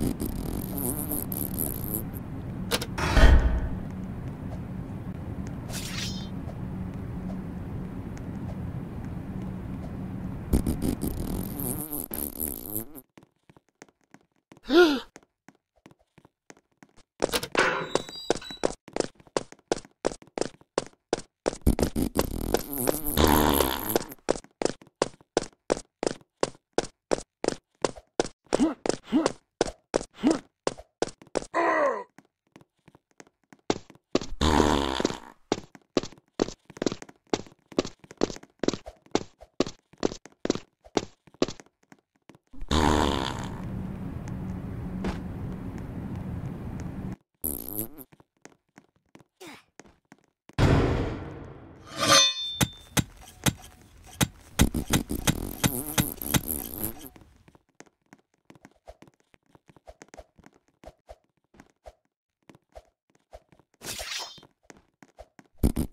Mm-hmm.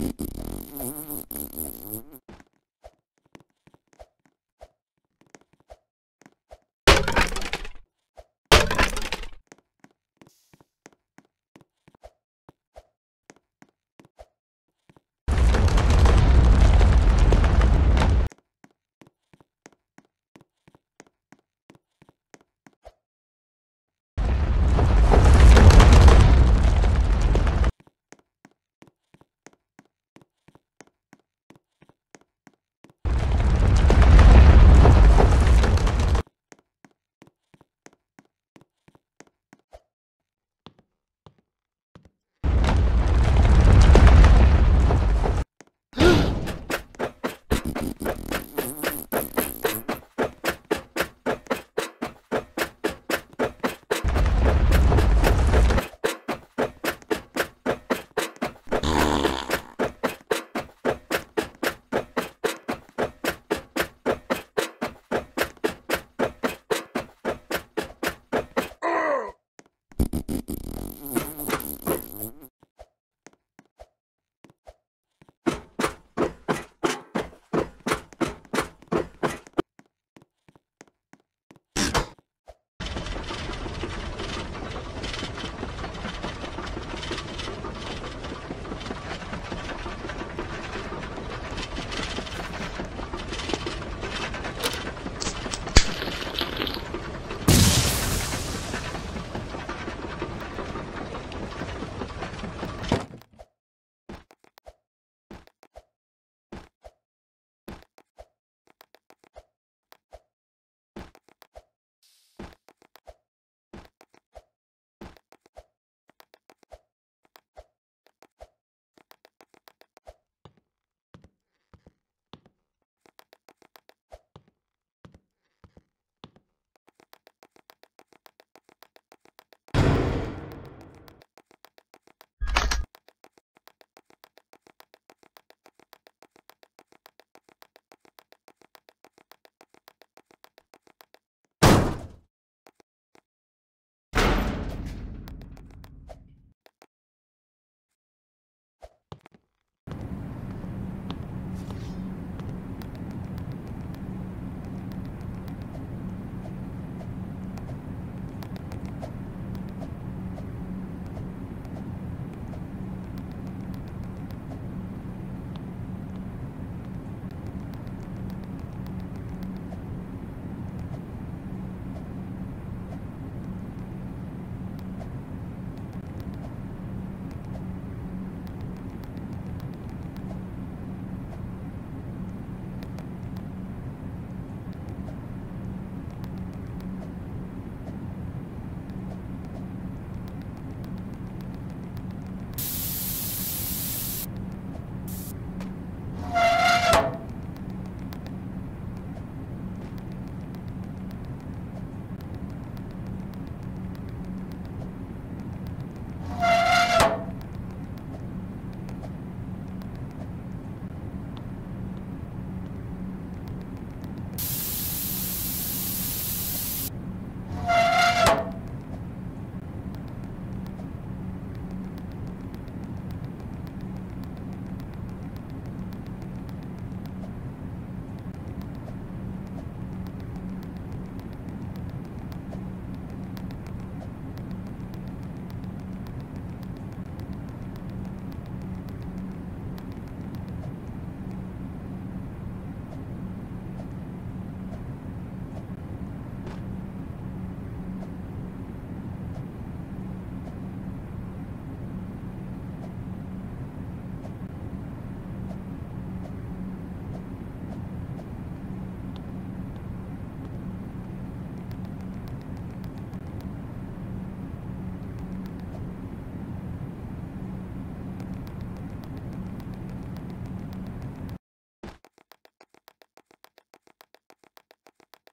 Mm-mm.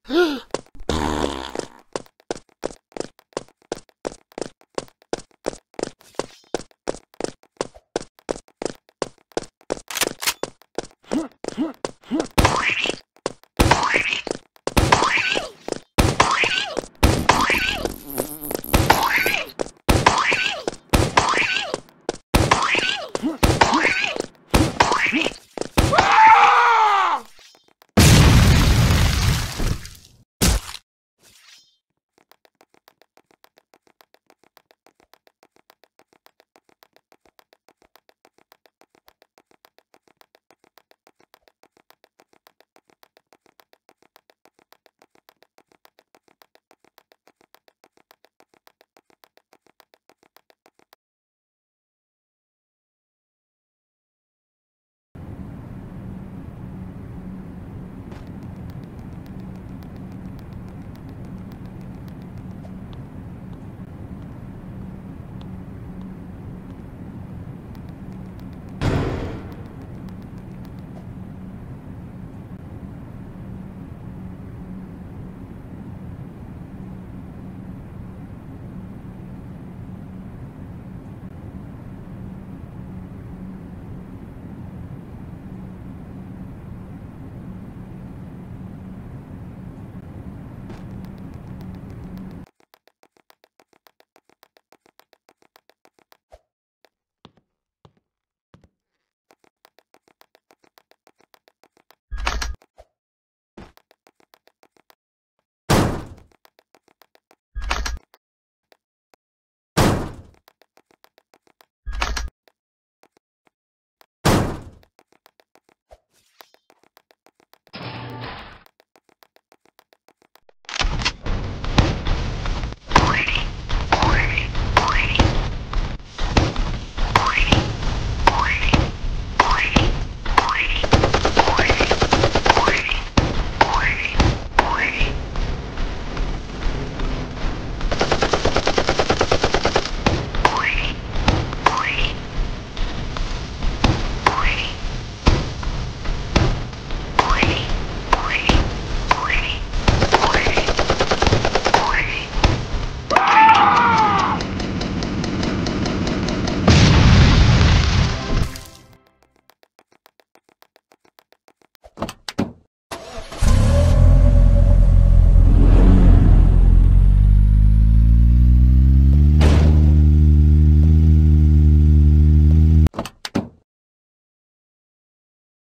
Huh?